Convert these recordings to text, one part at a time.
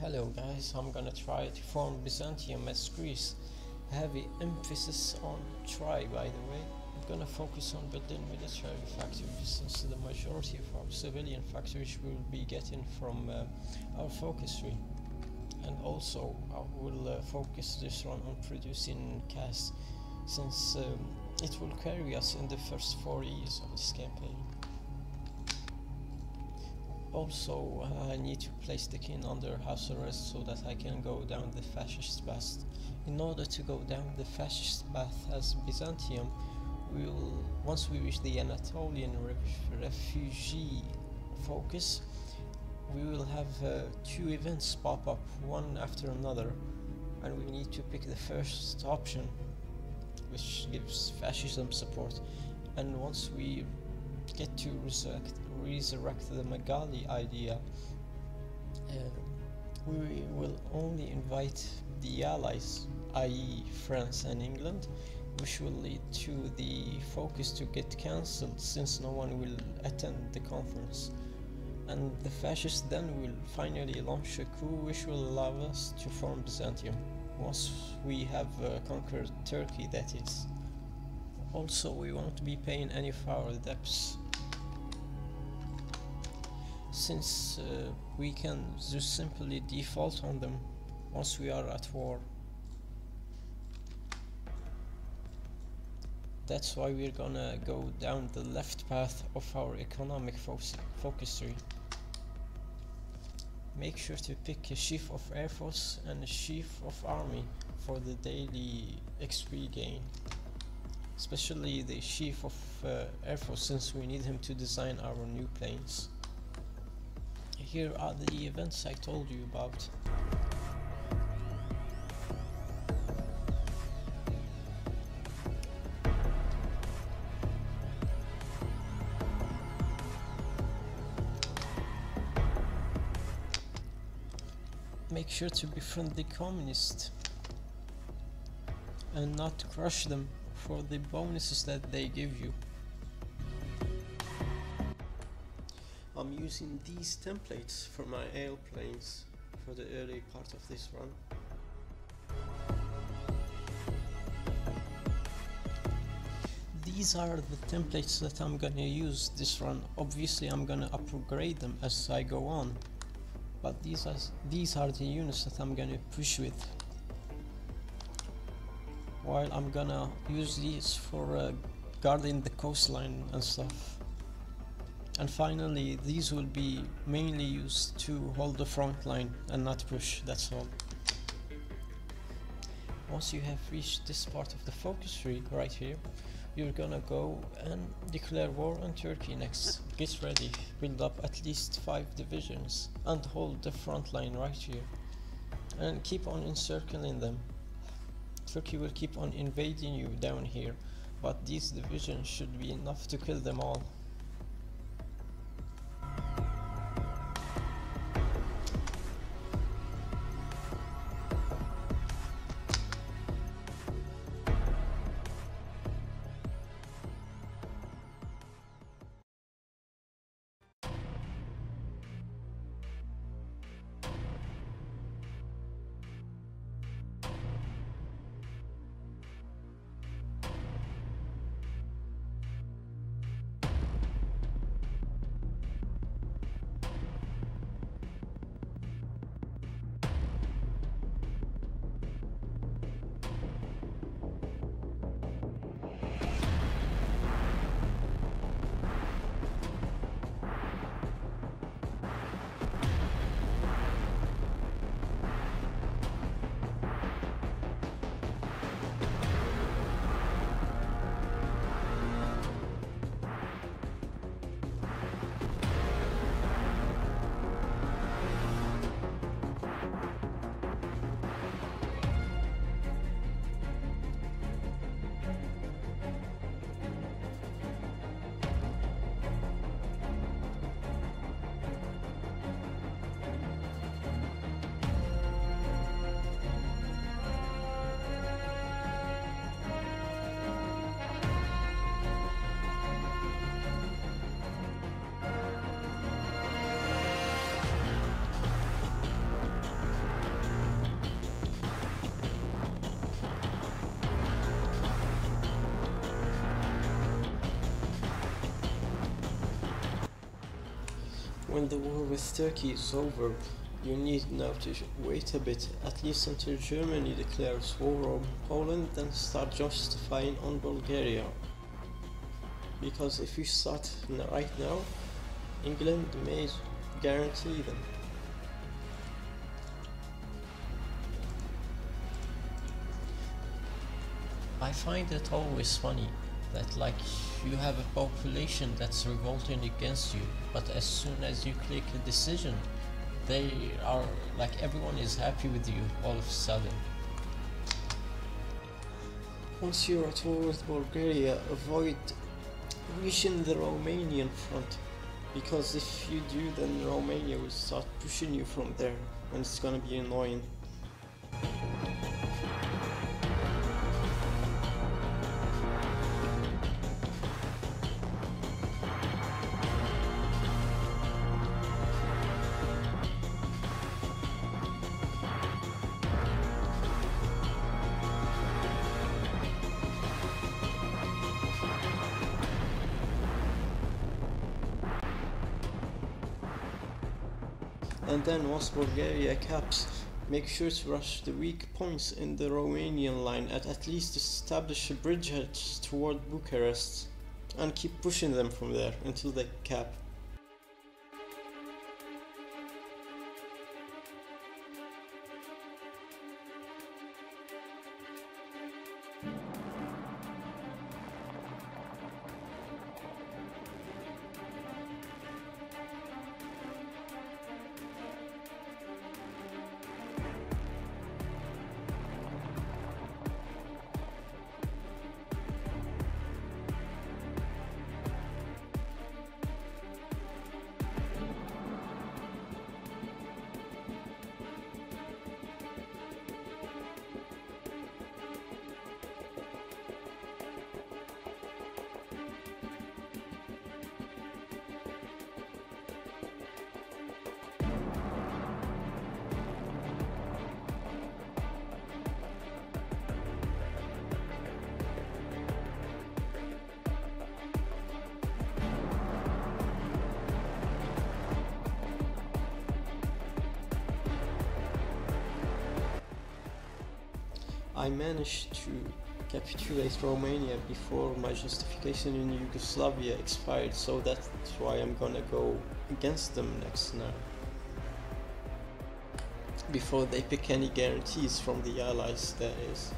Hello guys, I'm gonna try to form Byzantium as Greece. Heavy emphasis on try by the way. I'm gonna focus on building military factories since the majority of our civilian factories will be getting from uh, our focus tree. And also I will uh, focus this one on producing CAS since um, it will carry us in the first four years of this campaign. Also, uh, I need to place the king under house arrest so that I can go down the fascist path. In order to go down the fascist path as Byzantium, we will, once we reach the Anatolian ref refugee focus, we will have uh, two events pop up, one after another, and we need to pick the first option, which gives fascism support. And once we get to resurrect, resurrect the Megali idea, uh, we will only invite the allies, i.e., France and England, which will lead to the focus to get cancelled since no one will attend the conference. And the fascists then will finally launch a coup which will allow us to form Byzantium, once we have uh, conquered Turkey, that is. Also, we won't be paying any of our debts since uh, we can just simply default on them once we are at war. That's why we're gonna go down the left path of our economic fo focus tree. Make sure to pick a chief of air force and a chief of army for the daily XP gain. Especially the chief of uh, air force since we need him to design our new planes here are the events I told you about. Make sure to befriend the communists and not crush them for the bonuses that they give you. I'm using these templates for my airplanes for the early part of this run. These are the templates that I'm gonna use this run. Obviously I'm gonna upgrade them as I go on. But these are, these are the units that I'm gonna push with. While I'm gonna use these for uh, guarding the coastline and stuff and finally these will be mainly used to hold the front line and not push that's all. Once you have reached this part of the focus tree right here you're gonna go and declare war on Turkey next. Get ready build up at least 5 divisions and hold the front line right here. And keep on encircling them. Turkey will keep on invading you down here but these divisions should be enough to kill them all when the war with Turkey is over, you need now to wait a bit, at least until Germany declares war on Poland, then start justifying on Bulgaria. Because if you start right now, England may guarantee them. I find it always funny that like you have a population that's revolting against you, but as soon as you click a decision, they are like everyone is happy with you all of a sudden. Once you're at war with Bulgaria, avoid reaching the Romanian front because if you do then Romania will start pushing you from there and it's gonna be annoying. And then once Bulgaria caps, make sure to rush the weak points in the Romanian line and at least establish a bridgehead toward Bucharest and keep pushing them from there until they cap. I managed to capitulate Romania before my justification in Yugoslavia expired, so that's why I'm gonna go against them next now. Before they pick any guarantees from the allies, that is.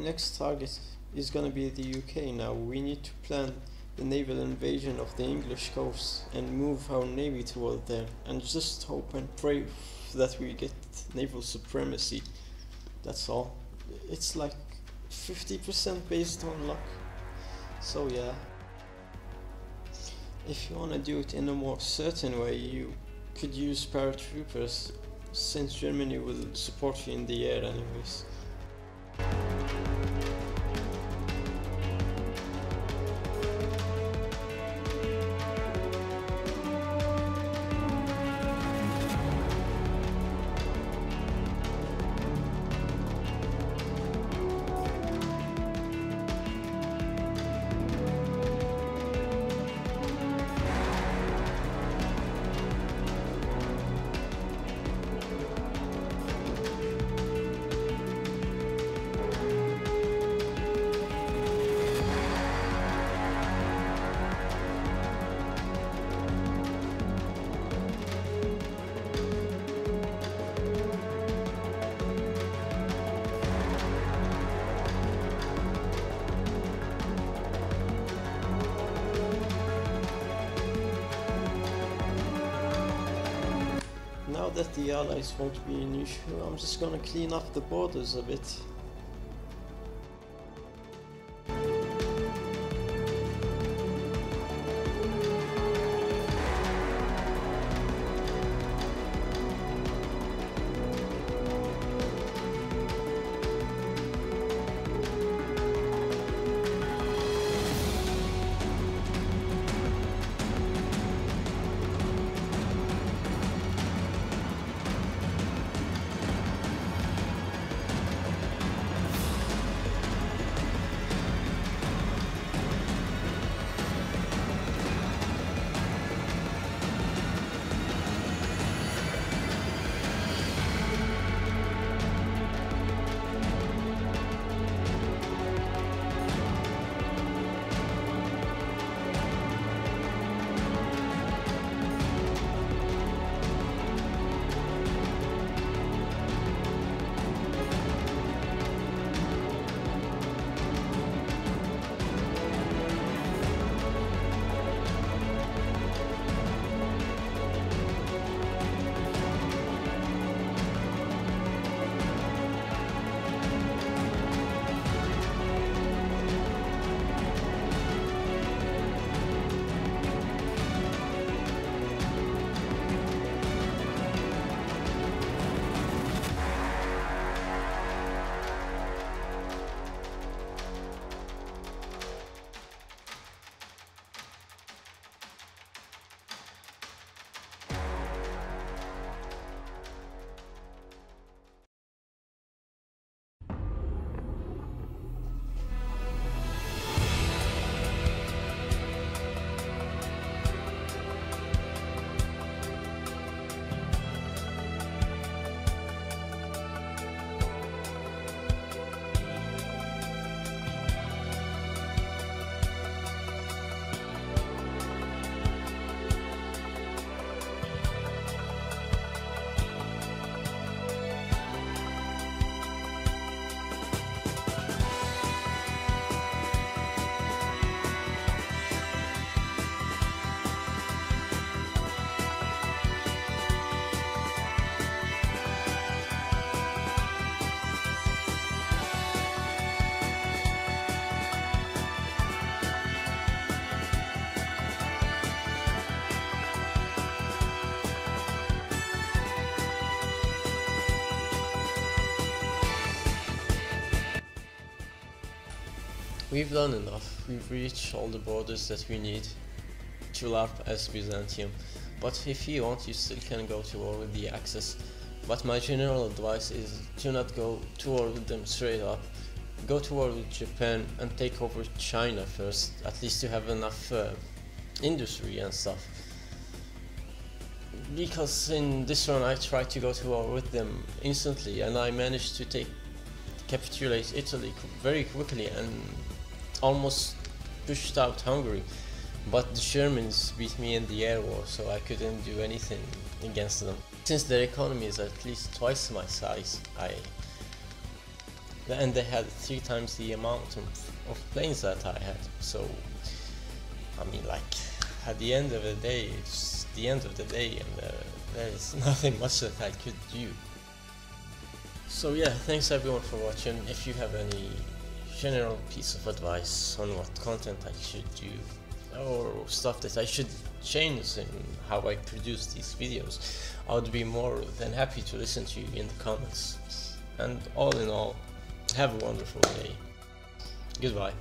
Next target is gonna be the UK now. We need to plan the naval invasion of the English coast and move our navy toward there and just hope and pray that we get naval supremacy. That's all. It's like 50% based on luck. So yeah. If you wanna do it in a more certain way, you could use paratroopers since Germany will support you in the air anyways. That the allies won't be an issue, I'm just gonna clean up the borders a bit. We've done enough. We've reached all the borders that we need to LARP as Byzantium. But if you want, you still can go to war with the Axis. But my general advice is do not go to war with them straight up. Go to war with Japan and take over China first, at least to have enough uh, industry and stuff. Because in this run I tried to go to war with them instantly and I managed to take capitulate Italy very quickly and almost pushed out Hungary, but the Germans beat me in the air war, so I couldn't do anything against them. Since their economy is at least twice my size, I and they had three times the amount of, of planes that I had. So, I mean, like at the end of the day, it's the end of the day, and uh, there is nothing much that I could do. So yeah, thanks everyone for watching. If you have any general piece of advice on what content I should do or stuff that I should change in how I produce these videos, I would be more than happy to listen to you in the comments. And all in all, have a wonderful day. Goodbye.